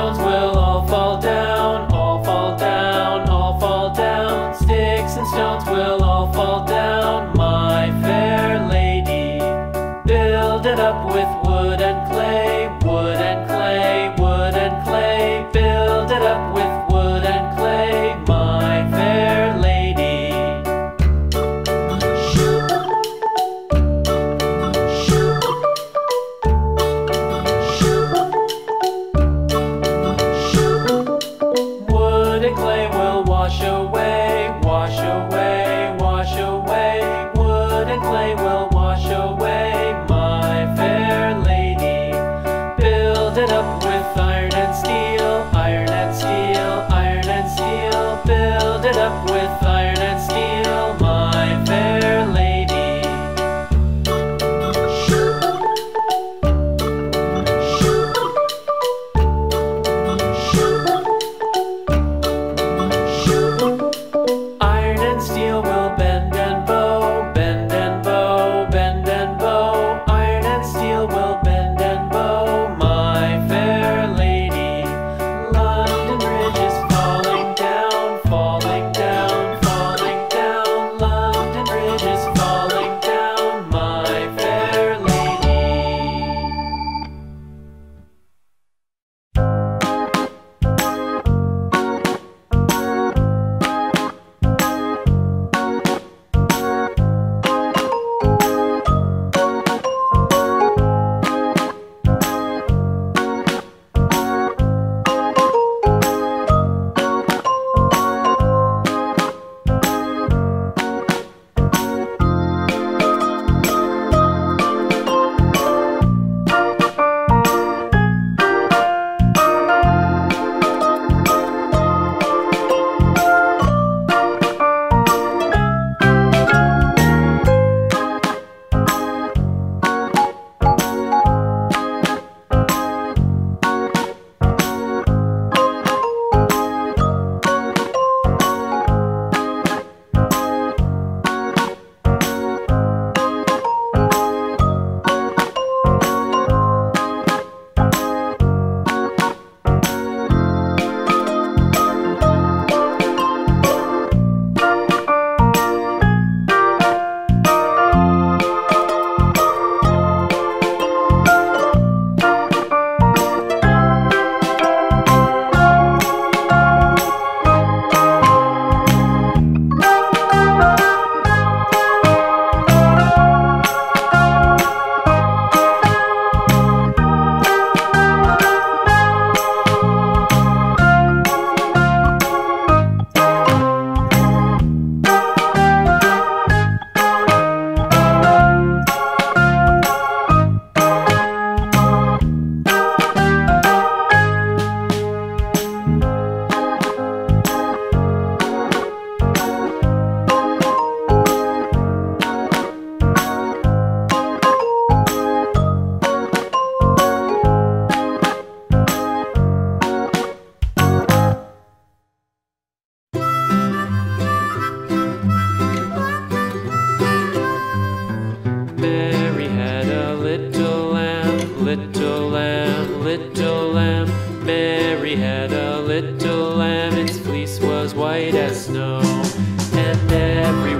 towns will all fall. had a little lamb, its fleece was white as snow, and everyone.